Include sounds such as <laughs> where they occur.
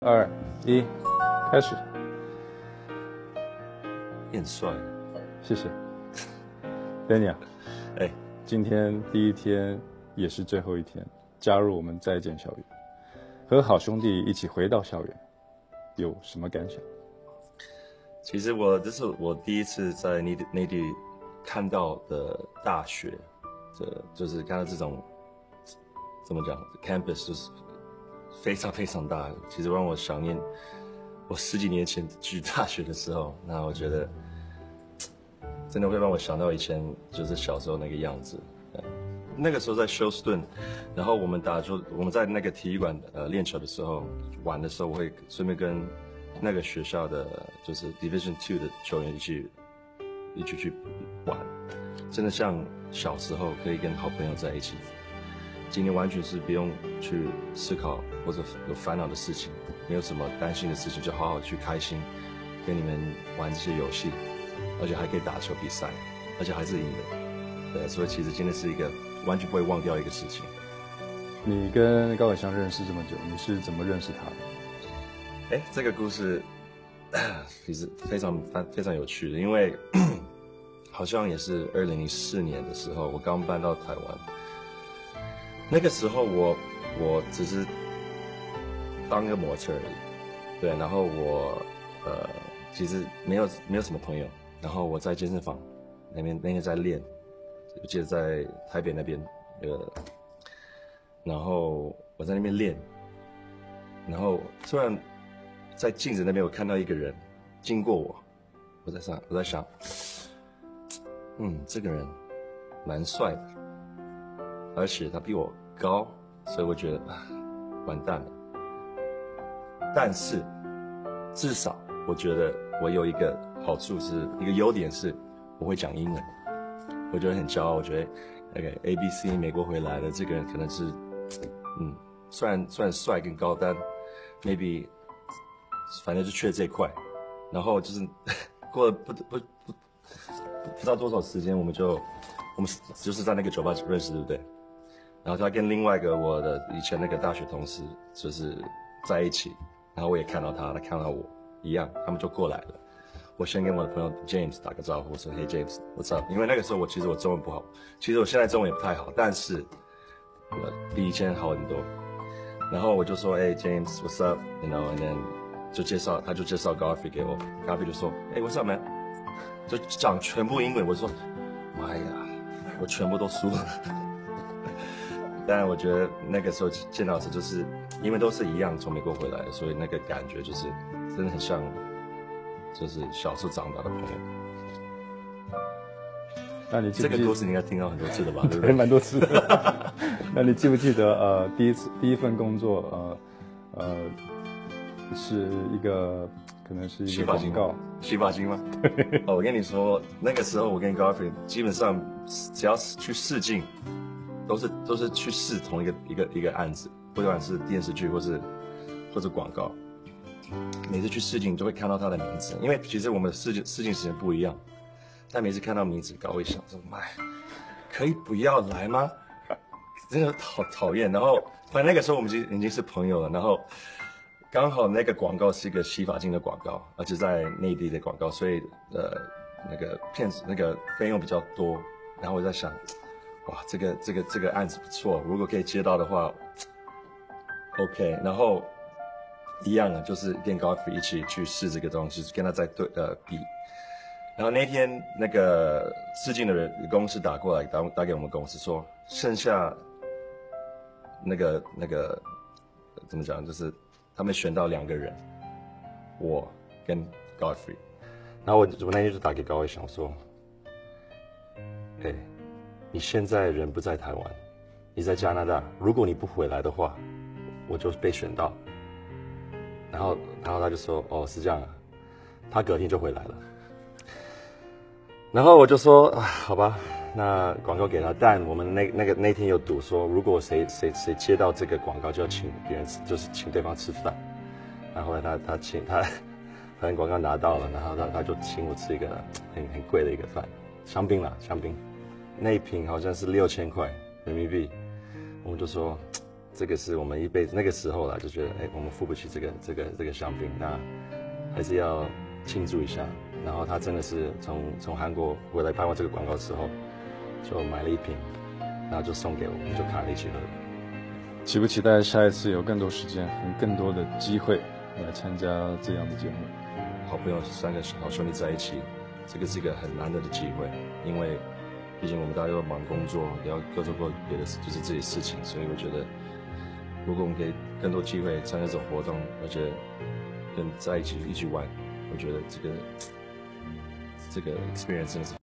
二一，开始。变帅，谢谢。Daniel，哎，今天第一天也是最后一天，加入我们再见校园，和好兄弟一起回到校园，有什么感想？其实我这是我第一次在内地内地看到的大学，这就是看到这种怎么讲，campus 就是非常非常大，其实让我想念我十几年前去大学的时候。那我觉得真的会让我想到以前就是小时候那个样子。那个时候在休斯顿，然后我们打球，我们在那个体育馆呃练球的时候玩的时候，我会顺便跟那个学校的就是 Division Two 的球员一起一起去玩，真的像小时候可以跟好朋友在一起。今天完全是不用去思考或者有烦恼的事情，没有什么担心的事情，就好好去开心，跟你们玩这些游戏，而且还可以打球比赛，而且还是赢的。对，所以其实今天是一个完全不会忘掉一个事情。你跟高伟翔认识这么久，你是怎么认识他的？哎，这个故事 <coughs> 其实非常非非常有趣的，因为 <coughs> 好像也是二零零四年的时候，我刚搬到台湾。那个时候我我只是当个模特而已，对，然后我呃其实没有没有什么朋友，然后我在健身房那边那天在练，我记得在台北那边呃，然后我在那边练，然后突然在镜子那边我看到一个人经过我，我在想我在想，嗯，这个人蛮帅的。而且他比我高，所以我觉得，完蛋了。但是至少我觉得我有一个好处是一个优点是，我会讲英文，我觉得很骄傲。我觉得那个 A B C 美国回来的这个人可能是，嗯，虽然虽然帅跟高，但 maybe 反正就缺这块。然后就是 <laughs> 过了不不不不不知道多少时间，我们就我们就是在那个酒吧认识，对不对？然后他跟另外一个我的以前那个大学同事就是在一起，然后我也看到他，他看到我一样，他们就过来了。我先跟我的朋友 James 打个招呼，我说 Hey James，我知道，因为那个时候我其实我中文不好，其实我现在中文也不太好，但是我比以前好很多。然后我就说 Hey James，What's up？You know，and then 就介绍，他就介绍 Garfield 给我，Garfield 就说 Hey What's up man？就讲全部英文，我说妈呀，我全部都输了。但我觉得那个时候见到是，就是因为都是一样从美国回来的，所以那个感觉就是真的很像，就是小时候长大的朋友。那你这个故事你应该听到很多次的吧？<laughs> 对不对，蛮多次的。<laughs> 那你记不记得呃，第一次第一份工作呃呃是一个可能是一洗发精个广告，洗发精吗？<laughs> 哦，我跟你说，那个时候我跟 Garfield 基本上只要是去试镜，都是都是去试同一个一个一个案子，不管是电视剧或是或者广告。每次去试镜，你就会看到他的名字，因为其实我们的试镜试镜时间不一样。但每次看到名字，高会想说：“妈，可以不要来吗？”真的好讨厌。然后反正那个时候我们已经已经是朋友了，然后刚好那个广告是一个洗发精的广告，而且在内地的广告，所以呃那个片子那个费用比较多。然后我在想，哇，这个这个这个案子不错，如果可以接到的话，OK。然后一样的，就是跟高 f 一起去试这个东西，跟他在对呃比。然后那天那个试镜的人公司打过来打打给我们公司说，剩下那个那个怎么讲，就是他们选到两个人，我跟 Godfrey。然后我我那天就打给高伟翔说，哎，你现在人不在台湾，你在加拿大，如果你不回来的话，我就被选到。然后然后他就说，哦是这样啊，他隔天就回来了。然后我就说啊，好吧，那广告给他，但我们那那个那天有赌说，如果谁谁谁接到这个广告，就要请别人，就是请对方吃饭。然后后来他他请他，反正广告拿到了，然后他他就请我吃一个很很贵的一个饭，香槟啦，香槟，那一瓶好像是六千块人民币。我们就说 <tsk> 这个是我们一辈子那个时候啦，就觉得哎，我们付不起这个这个这个香槟，那还是要庆祝一下。然后他真的是从从韩国回来拍完这个广告之后，就买了一瓶，然后就送给我们，就卡了一起喝。期不期待下一次有更多时间和更多的机会来参加这样的节目？好朋友三个好兄弟在一起，这个是一个很难得的机会，因为毕竟我们大家都忙工作，也要各做各别的，就是自己事情，所以我觉得，如果我们给更多机会参加这种活动，而且跟在一起一起玩，我觉得这个这个 experience 真的是。